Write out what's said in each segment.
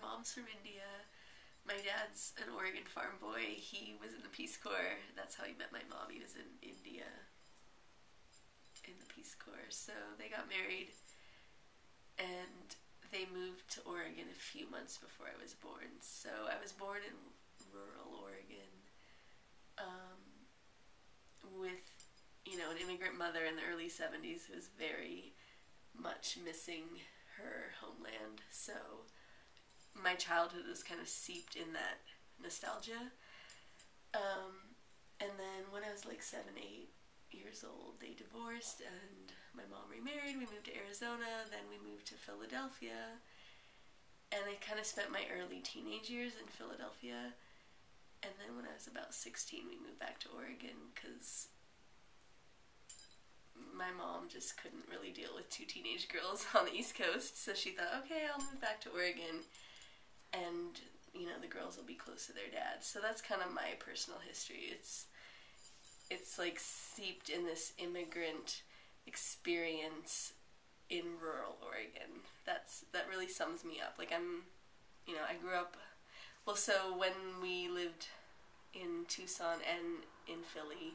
mom's from India. My dad's an Oregon farm boy. He was in the Peace Corps. That's how he met my mom. He was in India in the Peace Corps. So they got married and they moved to Oregon a few months before I was born. So I was born in rural Oregon um, with, you know, an immigrant mother in the early 70s who was very much missing her homeland. So my childhood was kind of seeped in that nostalgia. Um, and then when I was like seven, eight years old, they divorced, and my mom remarried. We moved to Arizona, then we moved to Philadelphia, and I kind of spent my early teenage years in Philadelphia. And then when I was about 16, we moved back to Oregon because my mom just couldn't really deal with two teenage girls on the East Coast, so she thought, okay, I'll move back to Oregon and you know the girls will be close to their dad. So that's kind of my personal history. It's it's like seeped in this immigrant experience in rural Oregon. That's that really sums me up. Like I'm, you know, I grew up. Well, so when we lived in Tucson and in Philly,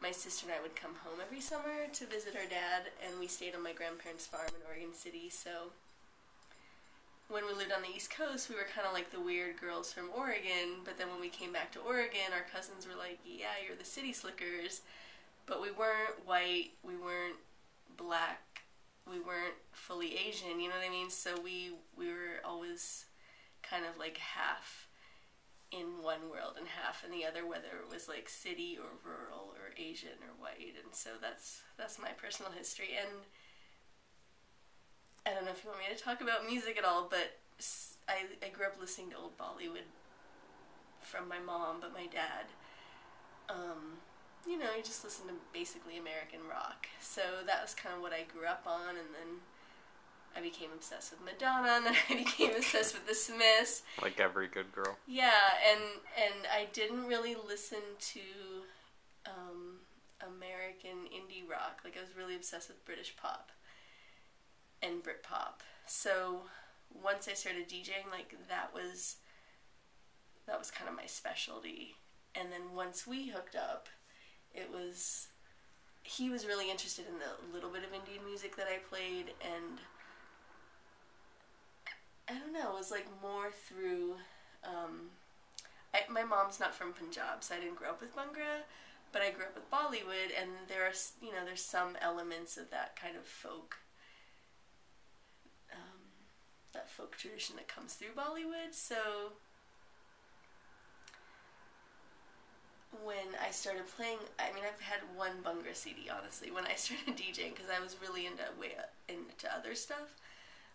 my sister and I would come home every summer to visit our dad, and we stayed on my grandparents' farm in Oregon City. So when we lived on the East Coast, we were kind of like the weird girls from Oregon. But then when we came back to Oregon, our cousins were like, "Yeah, you're the city slickers," but we weren't white, we weren't black, we weren't fully Asian. You know what I mean? So we we were always kind of like half in one world and half in the other, whether it was like city or rural or Asian or white. And so that's that's my personal history and I don't know if you want me to talk about music at all, but I, I grew up listening to old Bollywood from my mom, but my dad, um, you know, he just listened to basically American rock. So that was kind of what I grew up on, and then I became obsessed with Madonna, and then I became obsessed with the Smiths. Like every good girl. Yeah, and and I didn't really listen to um, American indie rock. Like I was really obsessed with British pop and Britpop. So once I started DJing, like that was that was kind of my specialty. And then once we hooked up, it was he was really interested in the little bit of Indian music that I played and I don't know, it was like more through um, I, my mom's not from Punjab, so I didn't grow up with Bhangra, but I grew up with Bollywood, and there are you know there's some elements of that kind of folk folk tradition that comes through Bollywood. So when I started playing, I mean, I've had one Bhangra CD, honestly, when I started DJing, because I was really into way into other stuff.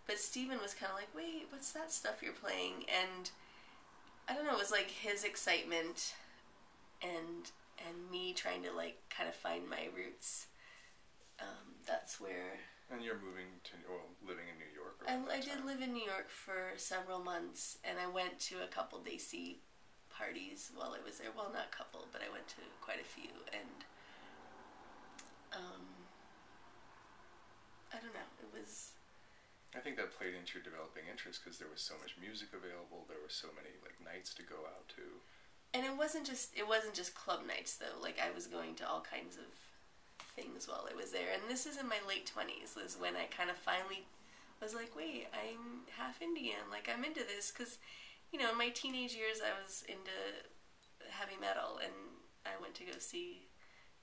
But Steven was kind of like, wait, what's that stuff you're playing? And I don't know, it was like his excitement and and me trying to like kind of find my roots. Um, that's where and you're moving to, well, living in New York. I, I did live in New York for several months, and I went to a couple Desi parties while I was there. Well, not a couple, but I went to quite a few, and um, I don't know. It was. I think that played into your developing interest because there was so much music available. There were so many like nights to go out to. And it wasn't just it wasn't just club nights though. Like I was going to all kinds of things while I was there. And this is in my late 20s, is when I kind of finally was like, wait, I'm half Indian. Like, I'm into this. Because, you know, in my teenage years, I was into heavy metal. And I went to go see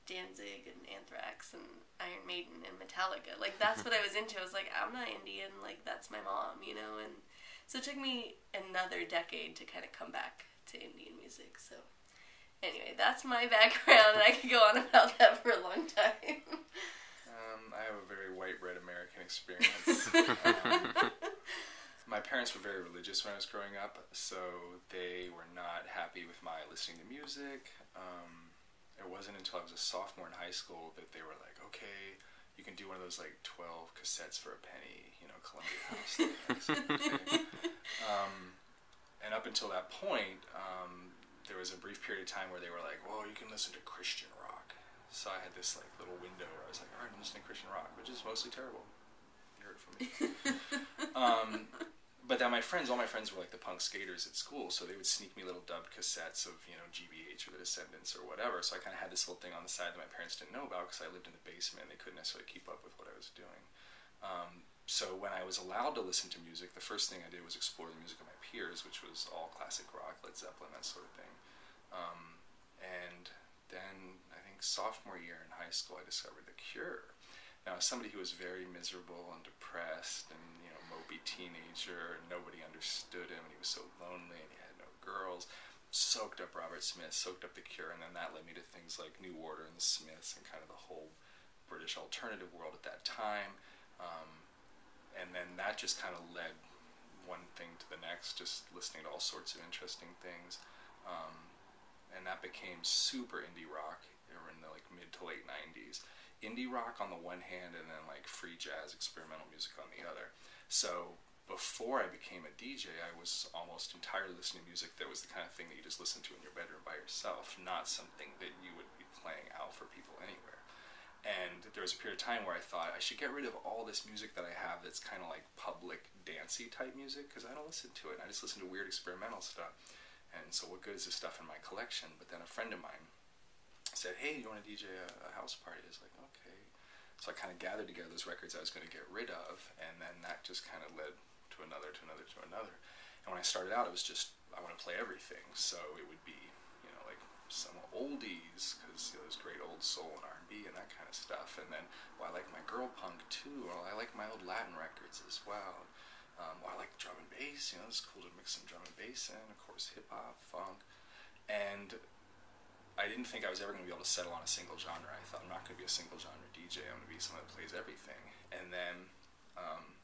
Danzig and Anthrax and Iron Maiden and Metallica. Like, that's what I was into. I was like, I'm not Indian. Like, that's my mom, you know? And so it took me another decade to kind of come back to Indian music. So. Anyway, that's my background, and I could go on about that for a long time. Um, I have a very white bread American experience. um, my parents were very religious when I was growing up, so they were not happy with my listening to music. Um, it wasn't until I was a sophomore in high school that they were like, okay, you can do one of those like 12 cassettes for a penny, you know, Columbia House. um, and up until that point, um, there was a brief period of time where they were like, "Well, you can listen to Christian rock." So I had this like little window where I was like, "All right, I'm listening to Christian rock," which is mostly terrible. You heard it from me. um, but then my friends, all my friends were like the punk skaters at school, so they would sneak me little dubbed cassettes of you know GBH or the Descendents or whatever. So I kind of had this little thing on the side that my parents didn't know about because I lived in the basement and they couldn't necessarily keep up with what I was doing. Um, so when I was allowed to listen to music, the first thing I did was explore the music of my peers, which was all classic rock, Led Zeppelin, that sort of thing. Um, and then I think sophomore year in high school, I discovered The Cure. Now, as somebody who was very miserable and depressed and, you know, mopey teenager, and nobody understood him, and he was so lonely, and he had no girls, soaked up Robert Smith, soaked up The Cure, and then that led me to things like New Order and the Smiths and kind of the whole British alternative world at that time. Um, and then that just kind of led one thing to the next, just listening to all sorts of interesting things. Um, and that became super indie rock in the like mid to late 90s. Indie rock on the one hand, and then like free jazz experimental music on the other. So before I became a DJ, I was almost entirely listening to music that was the kind of thing that you just listen to in your bedroom by yourself, not something that you would be playing out for people anywhere. And there was a period of time where I thought I should get rid of all this music that I have that's kind of like public dancey type music because I don't listen to it. I just listen to weird experimental stuff. And so, what good is this stuff in my collection? But then a friend of mine said, "Hey, you want to DJ a, a house party?" I was like, "Okay." So I kind of gathered together those records I was going to get rid of, and then that just kind of led to another, to another, to another. And when I started out, it was just I want to play everything. So it would be some oldies because you know, there's great old soul and R&B and that kind of stuff. And then, well, I like my girl punk too. Well, I like my old Latin records as well. Um, well, I like drum and bass. You know, it's cool to mix some drum and bass in. Of course, hip hop, funk, and I didn't think I was ever going to be able to settle on a single genre. I thought I'm not going to be a single genre DJ. I'm going to be someone that plays everything. And then um,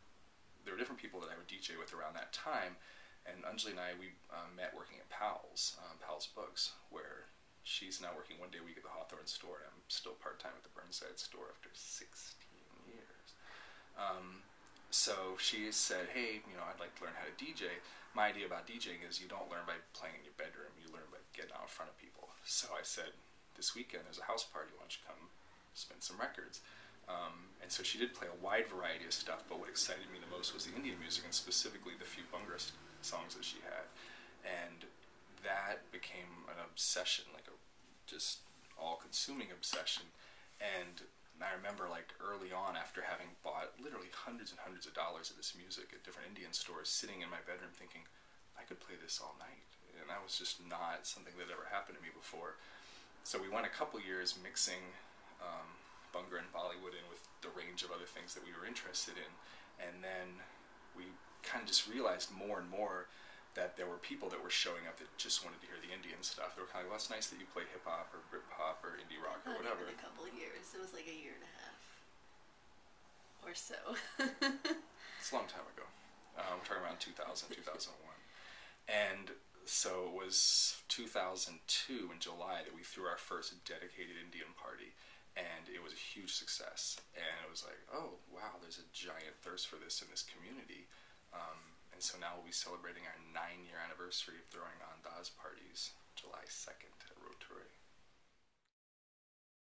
there were different people that I would DJ with around that time. And Anjali and I, we um, met working at Powell's, um, Powell's Books, where she's now working one day a week at the Hawthorne store, and I'm still part time at the Burnside store after 16 years. Um, so she said, "Hey, you know, I'd like to learn how to DJ." My idea about DJing is you don't learn by playing in your bedroom; you learn by getting out in front of people. So I said, "This weekend there's a house party. Why don't you come spin some records?" Um, and so she did play a wide variety of stuff, but what excited me the most was the Indian music, and specifically the few Bhangra songs that she had. And that became an obsession, like a just all-consuming obsession. And I remember like early on, after having bought literally hundreds and hundreds of dollars of this music at different Indian stores, sitting in my bedroom thinking, I could play this all night, and that was just not something that ever happened to me before. So we went a couple years mixing um, Bhangra and Bollywood in with the range of other things that we were interested in, and then we kind of just realized more and more that there were people that were showing up that just wanted to hear the Indian stuff. They were kind of like, well, it's nice that you play hip hop or Brit pop or indie rock or Not whatever. Even a couple of years. It was like a year and a half or so. it's a long time ago. Um, we're talking around 2000, 2001. And so it was 2002 in July that we threw our first dedicated Indian party. And it was a huge success. And it was like, oh, wow, there's a giant thirst for this in this community. Um, and so now we'll be celebrating our nine year anniversary of throwing Andaz parties July 2nd at Rotture.